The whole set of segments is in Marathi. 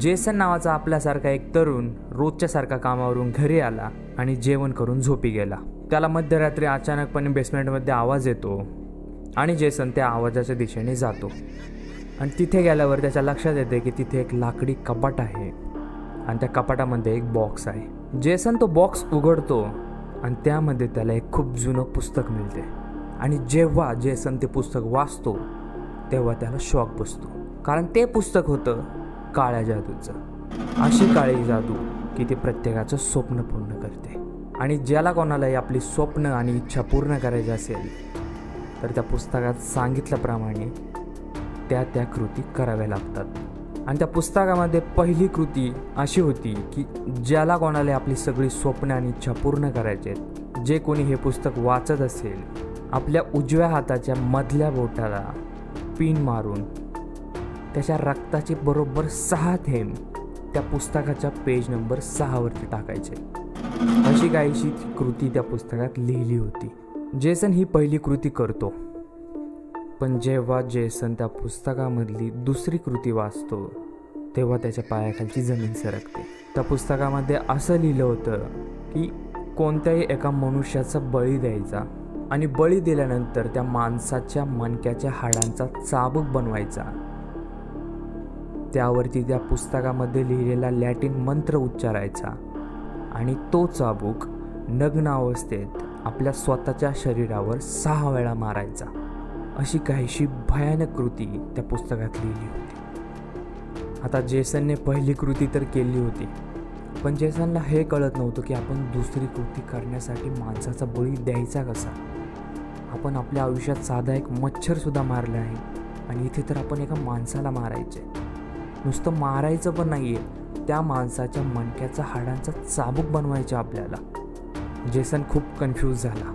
जेसन नावाचा आपल्यासारखा एक तरुण रोजच्यासारखा कामावरून घरी आला आणि जेवण करून झोपी गेला. त्याला मध्यरात्री अचानकपणे बेसमेंटमध्ये आवाज येतो आणि जेसन त्या आवाजाच्या दिशेने जातो. आणि तिथे गेल्यावर त्याच्या लक्षात येते की तिथे एक लाकडी कपाट आहे आणि त्या कपाटामध्ये एक बॉक्स आहे. जेसन तो बॉक्स उघडतो आणि त्यामध्ये त्याला एक खूप जुनं पुस्तक मिळते. आणि जेव्हा जेसन ते पुस्तक वाचतो तेव्हा त्याला शॉक बसतो. कारण ते पुस्तक होतं काळ्या जादूचं. अशी काळी जादू की ती प्रत्येकाचं स्वप्न पूर्ण करते. आणि ज्याला कोणालाही आपली स्वप्न आणि इच्छा पूर्ण करायची असेल तर त्या पुस्तकात सांगितल्याप्रमाणे त्या त्या कृती कराव्या लागतात. आणि त्या पुस्तकामध्ये पहिली कृती अशी होती की ज्याला कोणाला आपली सगळी स्वप्न आणि इच्छा पूर्ण करायचे आहेत जे कोणी हे पुस्तक वाचत असेल आपल्या उजव्या हाताच्या मधल्या बोटाला पिन मारून त्याच्या रक्ताचे बरोबर सहा थेंब त्या पुस्तकाच्या पेज नंबर सहावरती टाकायचे. अशी काहीशी ती कृती त्या पुस्तकात लिहिली होती. जेसन ही पहिली कृती करतो. पण जेव्हा जेसन त्या पुस्तकामधली दुसरी कृती वाचतो तेव्हा त्याच्या पायाखालची जमीन सरकते. त्या पुस्तकामध्ये असं लिहिलं होतं की कोणत्याही एका मनुष्याचा बळी द्यायचा आणि बळी दिल्यानंतर त्या माणसाच्या मणक्याच्या हाडांचा चाबूक बनवायचा. त्यावरती त्या पुस्तकामध्ये लिहिलेला लॅटिन मंत्र उच्चारायचा. आणि तो चाबूक नग्न अवस्थेत आपल्या स्वतःच्या शरीरावर सहा वेळा मारायचा. अशी काहीशी भयानक कृती त्या पुस्तकात लिहिली होती. आता जेसनने पहिली कृती तर केली होती पण जेसनला हे कळत नव्हतं की आपण दुसरी कृती करण्यासाठी माणसाचा बळी द्यायचा कसा. आपण आपल्या आयुष्यात साधा एक मच्छरसुद्धा मारला आहे आणि इथे तर आपण एका माणसाला मारायचे. नुसतं मारायचं पण नाही आहे त्या माणसाच्या मणक्याचा हाडांचा चाबूक बनवायचा आपल्याला. जेसन खूप कन्फ्यूज झाला.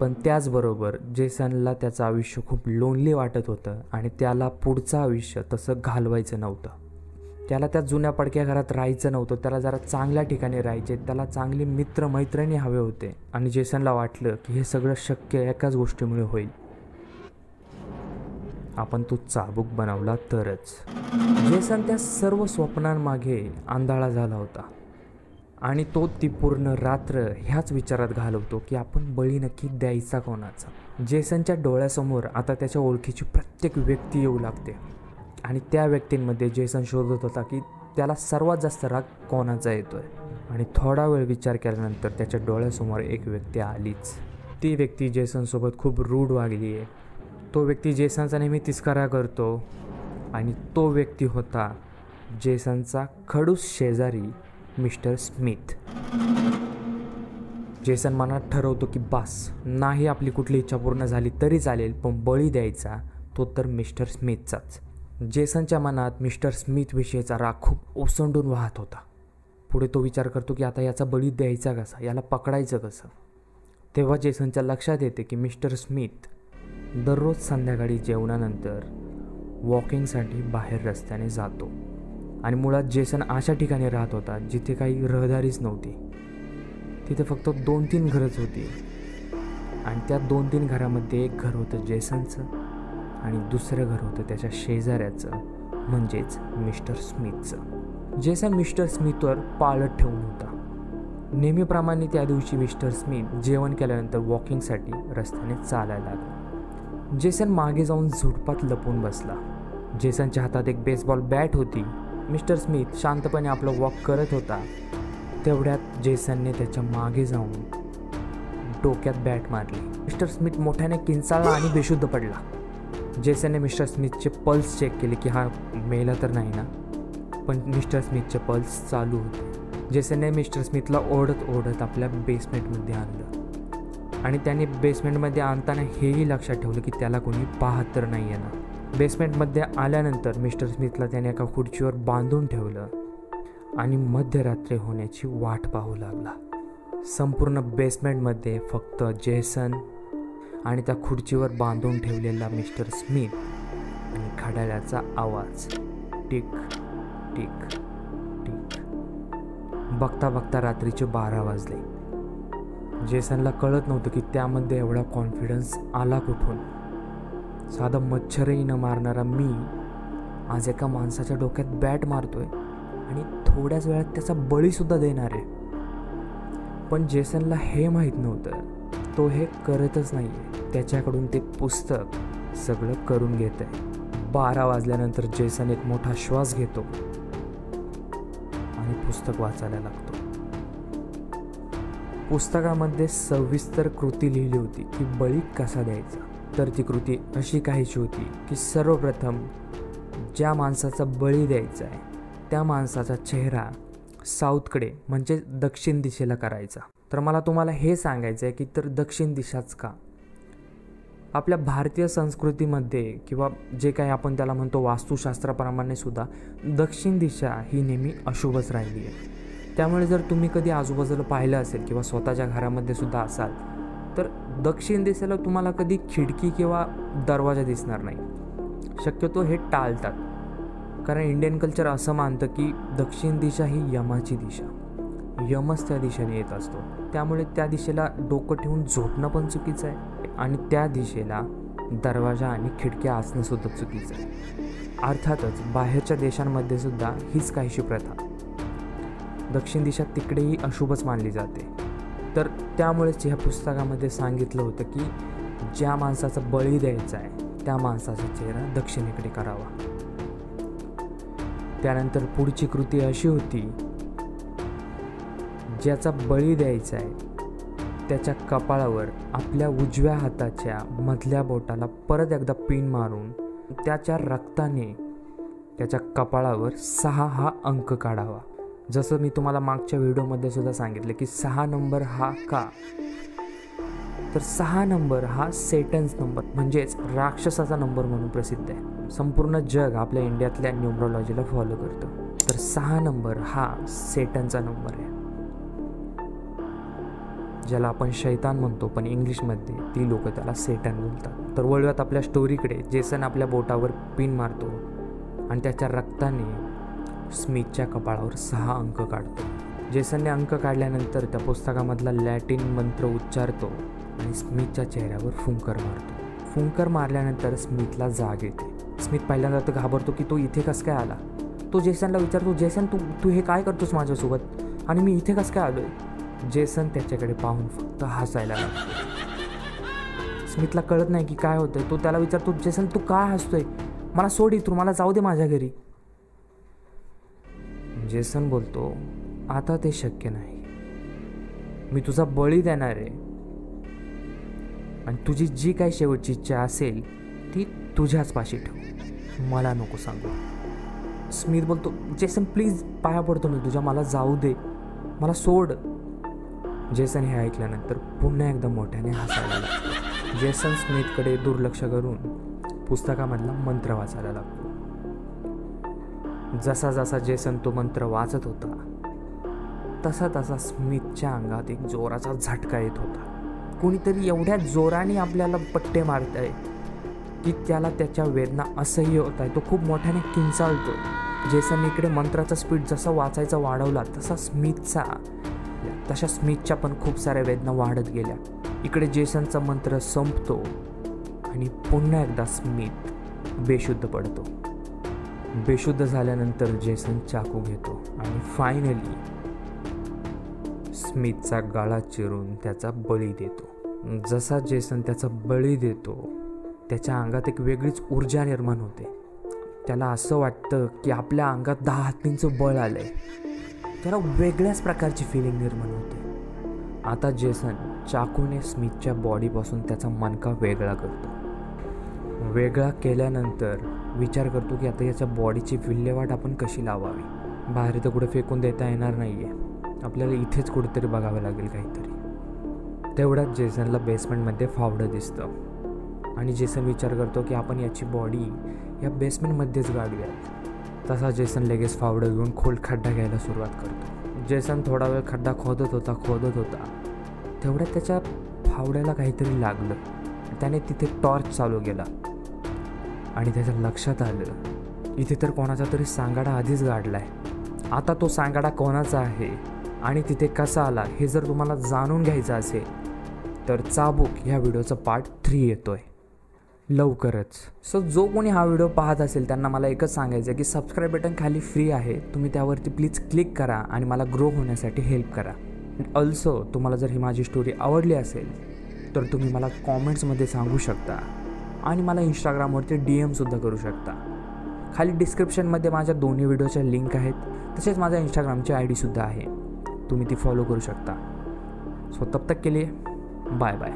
पण त्याचबरोबर जेसनला त्याचं आयुष्य खूप लोनली वाटत होतं आणि त्याला पुढचं आयुष्य तसं घालवायचं नव्हतं. त्याला त्या जुन्या पडक्या घरात राहायचं नव्हतं. त्याला जरा चांगल्या ठिकाणी राहायचे. त्याला चांगले मित्र मैत्रिणी हवे होते. आणि जेसनला वाटलं की हे सगळं शक्य एकाच गोष्टीमुळे होईल. आपण तो चाबूक बनवला तरच. जेसन त्या सर्व स्वप्नांमागे आंधळा झाला होता. आणि तो ती पूर्ण रात्र ह्याच विचारात घालवतो की आपण बळी नक्की द्यायचा कोणाचा. जेसनच्या डोळ्यासमोर आता त्याच्या ओळखीची प्रत्येक व्यक्ती येऊ लागते. आणि त्या व्यक्तींमध्ये जेसन शोधत होता की त्याला सर्वात जास्त राग कोणाचा येतोय? आणि थोडा वेळ विचार केल्यानंतर त्याच्या डोळ्यासमोर एक व्यक्ती आलीच. ती व्यक्ती जेसनसोबत खूप रूढ वागली आहे तो व्यक्ती जेसनचा नेहमी तिस्कारा करतो आणि तो व्यक्ती होता जेसनचा खडूस शेजारी मिस्टर स्मिथ. जेसन मनात ठरवतो की बास नाही आपली कुठली इच्छा पूर्ण झाली तरी चालेल पण बळी द्यायचा तो तर मिस्टर स्मिथचाच. जेसनच्या मनात मिस्टर स्मिथविषयीचा राग खूप ओसंडून वाहत होता. पुढे तो विचार करतो की आता याचा बळी द्यायचा कसा? याला पकडायचं कसं? तेव्हा जेसनच्या लक्षात येते की मिस्टर स्मिथ दररोज संध्याकाळी जेवणानंतर वॉकिंगसाठी बाहेर रस्त्याने जातो. आणि मुळात जेसन अशा ठिकाणी राहत होता जिथे काही रहदारीच नव्हती. तिथे फक्त दोन तीन घरच होती. आणि त्या दोन तीन घरामध्ये एक घर होतं जेसनचं आणि दुसरं घर होतं त्याच्या शेजाऱ्याचं म्हणजेच मिस्टर स्मिथचं. जेसन मिस्टर स्मिथवर पाळत ठेवून होता. नेहमीप्रमाणे त्या दिवशी मिस्टर स्मिथ जेवण केल्यानंतर वॉकिंगसाठी रस्त्याने चालायला लागला. जेसन मागे जाऊन झुडपात लपून बसला. जेसनच्या हातात एक बेसबॉल बॅट होती. मिस्टर स्मिथ शांतपणे आपलं वॉक करत होता. तेवढ्यात जेसनने त्याच्यामागे जाऊन डोक्यात बॅट मारली. मिस्टर स्मिथ मोठ्याने किंचाळला आणि बेशुद्ध पडला. जेसनने मिस्टर स्मिथचे पल्स चेक केले की हा मेला तर नाही ना? पण मिस्टर स्मिथचे पल्स चालू होते. जेसनने मिस्टर स्मिथला ओढत ओढत आपल्या बेसमेंटमध्ये आणलं. आणि त्याने बेसमेंटमध्ये आणताना हेही लक्षात ठेवलं की त्याला कोणी पाहत तर नाही येणार बेसमेंटमध्ये आल्यानंतर मिस्टर स्मिथला त्याने एका खुर्चीवर बांधून ठेवलं आणि मध्यरात्री होण्याची वाट पाहू लागला. संपूर्ण बेसमेंटमध्ये फक्त जेसन आणि त्या खुर्चीवर बांधून ठेवलेला मिस्टर स्मिथ आणि खडाळ्याचा आवाज. Tick tick tick. बघता बघता रात्रीचे बारा वाजले. जेसनला कळत नव्हतं की त्यामध्ये एवढा कॉन्फिडन्स आला कुठून. साधं मच्छरही न मारणारा मी आज एका माणसाच्या डोक्यात बॅट मारतोय आणि थोड्याच वेळात त्याचा बळीसुद्धा देणार आहे. पण जेसनला हे माहीत नव्हतं. तो हे करतच नाही आहे त्याच्याकडून ते पुस्तक सगळं करून घेत आहे बारा वाजल्यानंतर जेसन एक मोठा श्वास घेतो आणि पुस्तक वाचायला लागतो. पुस्तकामध्ये सविस्तर कृती लिहिली होती. की बळी कसा द्यायचा? तर ती कृती अशी काहीची होती की सर्वप्रथम ज्या माणसाचा बळी द्यायचा आहे त्या माणसाचा चेहरा साऊथकडे म्हणजे दक्षिण दिशेला करायचा. तर मला तुम्हाला हे सांगायचं आहे की तर दक्षिण दिशाच का? आपल्या भारतीय संस्कृतीमध्ये किंवा जे काही आपण त्याला म्हणतो वास्तुशास्त्राप्रमाणे सुद्धा दक्षिण दिशा ही नेहमी अशुभच राहिली आहे. त्यामुळे जर तुम्ही कधी आजूबाजूला पाहिलं असेल किंवा स्वतःच्या घरामध्ये सुद्धा असाल तर दक्षिण दिशेला तुम्हाला कधी खिडकी किंवा दरवाजा दिसणार नाही. शक्यतो हे टाळतात. कारण इंडियन कल्चर असं मानतं की दक्षिण दिशा ही यमाची दिशा. यमच त्या दिशेने येत असतो. त्यामुळे त्या दिशेला डोकं ठेवून झोपणं पण चुकीचं आहे आणि त्या दिशेला दरवाजा आणि खिडक्या असणंसुद्धा चुकीचं आहे. अर्थातच बाहेरच्या देशांमध्ये सुद्धा हीच काहीशी प्रथा. दक्षिण दिशा तिकडेही अशुभच मानली जाते. तर त्यामुळेच ह्या पुस्तकामध्ये सांगितलं होतं की ज्या माणसाचा बळी द्यायचा आहे त्या माणसाचा चेहरा दक्षिणेकडे करावा. त्यानंतर पुढची कृती अशी होती ज्याचा बळी द्यायचा आहे त्याच्या कपाळावर आपल्या उजव्या हाताच्या मधल्या बोटाला परत एकदा पिन मारून त्याच्या रक्ताने त्याच्या कपाळावर सहा हा अंक काढावा. जसं मी तुम्हाला मागच्या व्हिडिओमध्ये सुद्धा सांगितलं की सहा नंबर हा का? तर सहा नंबर हा सेटन्स नंबर म्हणजेच राक्षसाचा नंबर म्हणून प्रसिद्ध आहे. संपूर्ण जग आपल्या इंडियातल्या न्यूमरोलॉजीला फॉलो करतं. तर सहा नंबर हा सेटनचा नंबर आहे. ज्याला आपण शैतान म्हणतो पण इंग्लिशमध्ये ती लोक त्याला सेटन बोलतात. तर वळव्यात आपल्या स्टोरीकडे जेसन आपल्या बोटावर पिन मारतो आणि त्याच्या रक्ताने स्मिथच्या कपाळावर सहा अंक काढतो. जेसनने अंक काढल्यानंतर त्या पुस्तकामधला लॅटिन मंत्र उच्चारतो आणि स्मिथच्या चेहऱ्यावर फुंकर मारतो. फुंकर मारल्यानंतर स्मिथला जाग येते. स्मिथ पहिल्यांदा तर घाबरतो की तो इथे कसं काय आला? तो जेसनला विचारतो जेसन तू तू हे काय करतोस माझ्यासोबत? आणि मी इथे कसं काय आलो आहे जेसन त्याच्याकडे पाहून फक्त हसायला लागतो. स्मिथला कळत नाही की काय होतंय. तो त्याला विचारतो जेसन तू काय हसतोय? मला सोड इथून मला जाऊ दे माझ्या घरी. जेसन बोलतो आता ते शक्य नाही. मी तुझा बळी देणार आहे. आणि तुझी जी काही शेवटची इच्छा असेल ती तुझ्याच पाशी ठेव. मला नको सांगू. स्मिथ बोलतो जेसन प्लीज पाया पडतो मी तुझ्या. मला जाऊ दे. मला सोड. जेसन हे ऐकल्यानंतर पुन्हा एकदा मोठ्याने हसायला लागतो जेसन स्मिथकडे दुर्लक्ष करून पुस्तकामधला मंत्र वाचायला लागतो. जसा जसा जेसन तो मंत्र वाचत होता तसा तसा स्मिथच्या अंगात एक जोराचा झटका येत होता. कोणीतरी एवढ्या जोराने आपल्याला पट्टे मारत आहे की त्याला त्याच्या वेदना असह्य होत आहे. तो खूप मोठ्याने किंचाळतो जेसन इकडे मंत्राचा स्पीड जसा वाचायचा वाढवला तसा स्मिथचा तशा स्मिथच्या पण खूप साऱ्या वेदना वाढत गेल्या. इकडे जेसनचा मंत्र संपतो आणि पुन्हा एकदा स्मिथ बेशुद्ध पडतो. बेशुद्ध झाल्यानंतर जेसन चाकू घेतो आणि फायनली स्मिथचा गाळा चिरून त्याचा बळी देतो. जसा जेसन त्याचा बळी देतो त्याच्या अंगात एक वेगळीच ऊर्जा निर्माण होते. त्याला असं वाटतं की आपल्या अंगात दहा हत्तींचं बळ आलं आहे त्याला वेगळ्याच प्रकारची फिलिंग निर्माण होते. आता जेसन चाकूने स्मिथच्या बॉडीपासून त्याचा मनका वेगळा करतो. वेगळा केल्यानंतर विचार करतो की आता याच्या बॉडीची विल्हेवाट आपण कशी लावावी? बाहेर तर कुठे फेकून देता येणार नाही आहे आपल्याला इथेच कुठेतरी बघावं लागेल काहीतरी. तेवढ्यात जेसनला बेसमेंटमध्ये फावडं दिसतं. आणि जेसन विचार करतो की आपण याची बॉडी या बेसमेंटमध्येच गाडूयात तसा जेसन लगेच फावडं घेऊन खोल खड्डा घ्यायला सुरुवात करतो. जेसन थोडा वेळ खड्डा खोदत होता खोदत होता. तेवढ्यात त्याच्या फावड्याला काहीतरी लागलं. त्याने तिथे टॉर्च चालू केला. आणि त्याच्या लक्षात आलं. इथे तर कोणाचा तरी सांगाडा आधीच गाडला आहे आता तो सांगाडा कोणाचा आहे आणि तिथे कसा आला हे जर तुम्हाला जाणून घ्यायचं असेल तर चाबूक ह्या व्हिडिओचा पार्ट थ्री येतो आहे लवकरच. सो जो कोणी हा व्हिडिओ पाहत असेल त्यांना मला एकच सांगायचं आहे की सबस्क्राईब बटन खाली फ्री आहे. तुम्ही त्यावरती प्लीज क्लिक करा आणि मला ग्रो होण्यासाठी हेल्प करा. ऑल्सो तुम्हाला जर ही माझी स्टोरी आवडली असेल तर तुम्ही मला कॉमेंट्समध्ये सांगू शकता. आणि मला इंस्टाग्रामवरती डी एमसुद्धा करू शकता. खाली डिस्क्रिप्शनमध्ये माझ्या दोन्ही व्हिडिओच्या लिंक आहेत. तसेच माझ्या इंस्टाग्रामची आय डीसुद्धा आहे. तुम्ही ती फॉलो करू शकता. सो तब तक के लिए बाय बाय